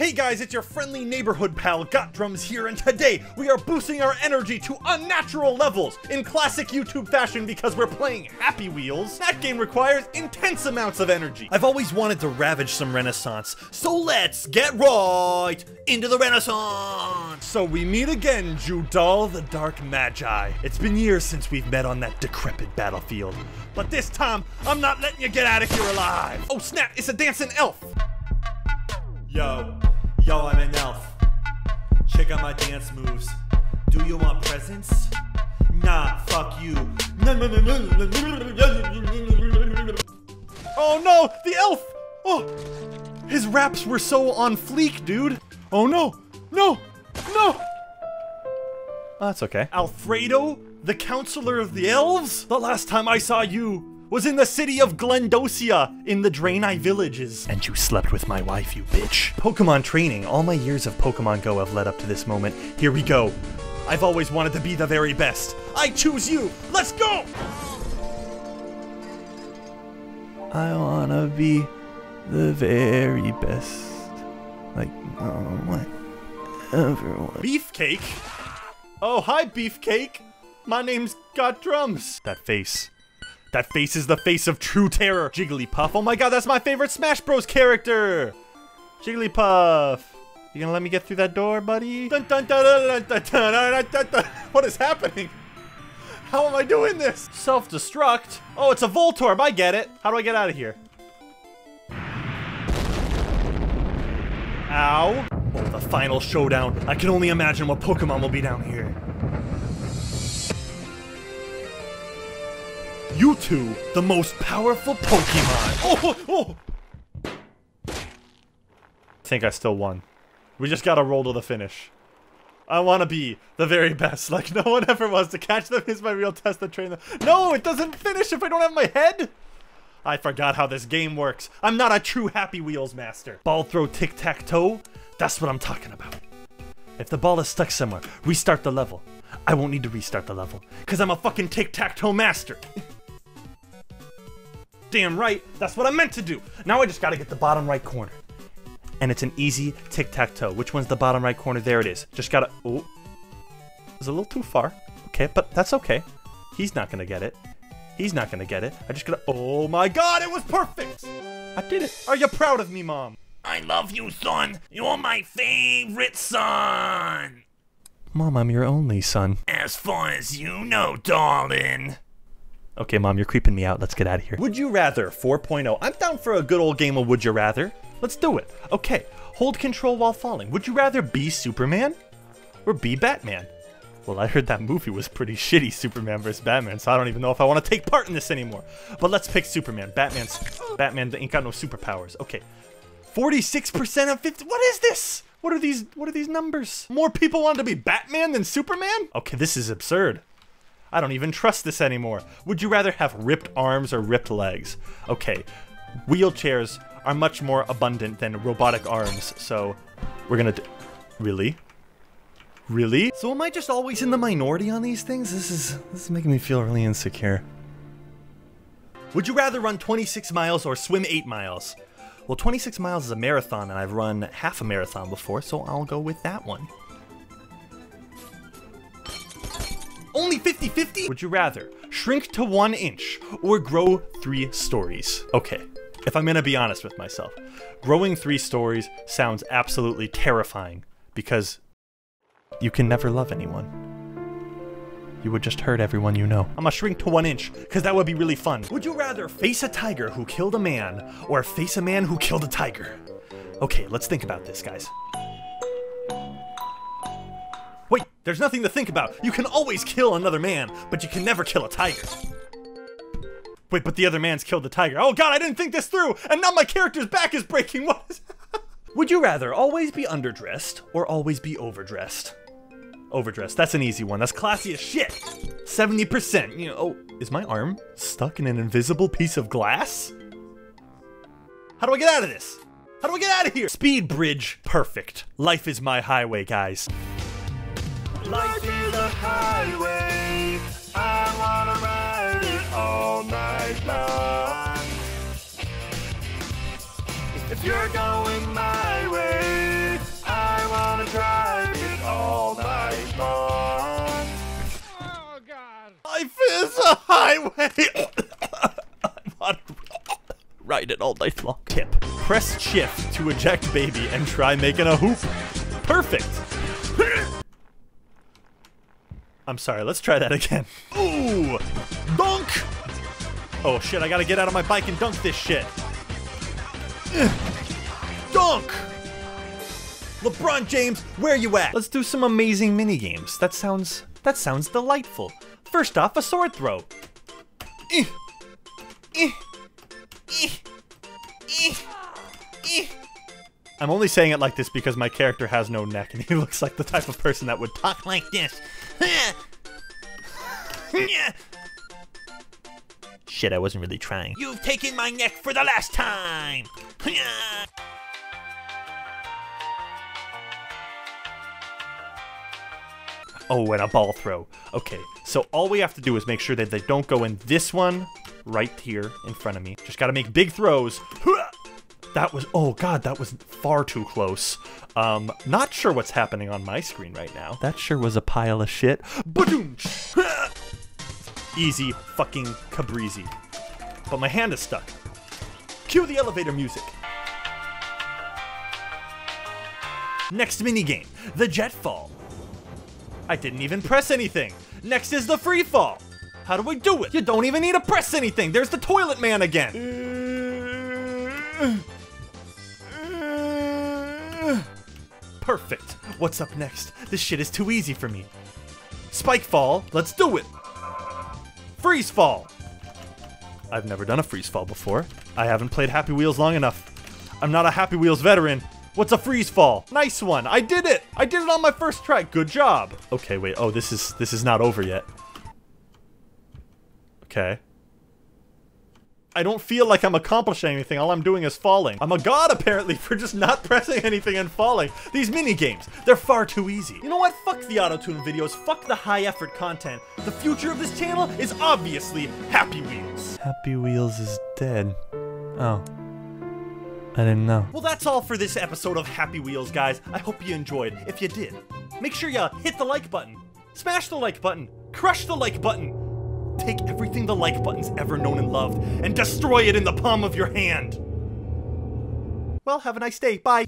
Hey guys, it's your friendly neighborhood pal Got Drums here, and today we are boosting our energy to unnatural levels in classic YouTube fashion because we're playing Happy Wheels. That game requires intense amounts of energy. I've always wanted to ravage some Renaissance, so let's get right into the Renaissance. So we meet again, Judal the Dark Magi. It's been years since we've met on that decrepit battlefield, but this time I'm not letting you get out of here alive. Oh snap! It's a dancing elf. Yo, Check out my dance moves. Do you want presents? Nah, fuck you. Oh no, the elf! Oh, his raps were so on fleek, dude. Oh no, no, no. Oh, that's okay. Alfredo, the counselor of the elves? The last time I saw you was in the city of Glendosia in the Draenei villages. And you slept with my wife, you bitch. Pokemon training. All my years of Pokemon Go have led up to this moment. Here we go. I've always wanted to be the very best. I choose you. Let's go! I wanna be the very best. Like, oh, what? Everyone. Beefcake? Oh, hi, Beefcake. My name's Got Drums. That face. That face is the face of true terror. Jigglypuff. Oh my god, that's my favorite Smash Bros character. Jigglypuff. You gonna let me get through that door, buddy? What is happening? How am I doing this? Self-destruct? Oh, it's a Voltorb, I get it. How do I get out of here? Ow. Oh, the final showdown. I can only imagine what Pokemon will be down here. Mewtwo, the most powerful Pokemon. Oh, oh, oh. I think I still won. We just gotta roll to the finish. I want to be the very best, like no one ever was. To catch them is my real test to train them. No, it doesn't finish if I don't have my head. I forgot how this game works. I'm not a true Happy Wheels master. Ball throw tic-tac-toe? That's what I'm talking about. If the ball is stuck somewhere, restart the level. I won't need to restart the level, because I'm a fucking tic-tac-toe master. Damn right, that's what I meant to do. Now I just gotta get the bottom right corner. And it's an easy tic-tac-toe. Which one's the bottom right corner? There it is. Just gotta, oh. It's a little too far. Okay, but that's okay. He's not gonna get it. He's not gonna get it. I just gotta, oh my god, it was perfect! I did it. Are you proud of me, Mom? I love you, son. You're my favorite son. Mom, I'm your only son. As far as you know, darling. Okay, Mom, you're creeping me out. Let's get out of here. Would you rather 4.0? I'm down for a good old game of Would You Rather. Let's do it. Okay, hold control while falling. Would you rather be Superman or be Batman? Well, I heard that movie was pretty shitty, Superman vs. Batman, so I don't even know if I want to take part in this anymore. But let's pick Superman. Batman's Batman ain't got no superpowers. Okay. 46% of 50 What is this? What are these what are these numbers? More people want to be Batman than Superman? Okay, this is absurd. I don't even trust this anymore. Would you rather have ripped arms or ripped legs? Okay, wheelchairs are much more abundant than robotic arms, so we're gonna Really? Really? So am I just always in the minority on these things? This is this is making me feel really insecure. Would you rather run 26 miles or swim 8 miles? Well, 26 miles is a marathon, and I've run half a marathon before, so I'll go with that one. Only 50-50? Would you rather shrink to one inch or grow three stories? Okay, if I'm gonna be honest with myself, growing three stories sounds absolutely terrifying because you can never love anyone. You would just hurt everyone you know. I'm gonna shrink to one inch, because that would be really fun. Would you rather face a tiger who killed a man, or face a man who killed a tiger? Okay, let's think about this, guys. There's nothing to think about. You can always kill another man, but you can never kill a tiger. Wait, but the other man's killed the tiger. Oh god, I didn't think this through, and now my character's back is breaking. What is... Would you rather always be underdressed, or always be overdressed? Overdressed. That's an easy one. That's classy as shit. 70%. You know, oh, is my arm stuck in an invisible piece of glass? How do I get out of this? How do I get out of here? Speed bridge. Perfect. Life is my highway, guys. Life is a highway. I wanna ride it all night long. If you're going my way, I wanna drive it all night long. Oh God! Life is a highway. I wanna ride it all night long. Tip: Press shift to eject baby and try making a hoop. Perfect. I'm sorry, let's try that again. Ooh! Dunk! Oh shit, I gotta get out of my bike and dunk this shit. Dunk! LeBron James, where you at? Let's do some amazing mini games. That sounds that sounds delightful. First off, a sword throw. Eh. Eh. Eh. I'm only saying it like this because my character has no neck and he looks like the type of person that would talk like this. Shit, I wasn't really trying. You've taken my neck for the last time. Oh, and a ball throw. Okay, so all we have to do is make sure that they don't go in this one right here in front of me. Just gotta make big throws. That was, oh god, that was far too close. Um, not sure what's happening on my screen right now. That sure was a pile of shit. Badoom! Easy fucking Cabrizi. But my hand is stuck. Cue the elevator music. Next minigame, the jet fall. I didn't even press anything. Next is the free fall. How do I do it? You don't even need to press anything. There's the toilet man again. Perfect. What's up next? This shit is too easy for me. Spike fall. Let's do it. Freeze fall. I've never done a freeze fall before. I haven't played Happy Wheels long enough. I'm not a Happy Wheels veteran. What's a freeze fall? Nice one. I did it. I did it on my first try. Good job. Okay, wait. Oh, this is this is not over yet. Okay. I don't feel like I'm accomplishing anything. All I'm doing is falling. I'm a god, apparently, for just not pressing anything and falling. These mini games, they're far too easy. You know what? Fuck the auto-tune videos. Fuck the high-effort content. The future of this channel is obviously Happy Wheels. Happy Wheels is dead. Oh. I didn't know. Well, that's all for this episode of Happy Wheels, guys. I hope you enjoyed. If you did, make sure you hit the like button. Smash the like button. Crush the like button. Take everything the like button's ever known and loved and destroy it in the palm of your hand. Well, have a nice day. Bye.